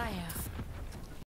fire.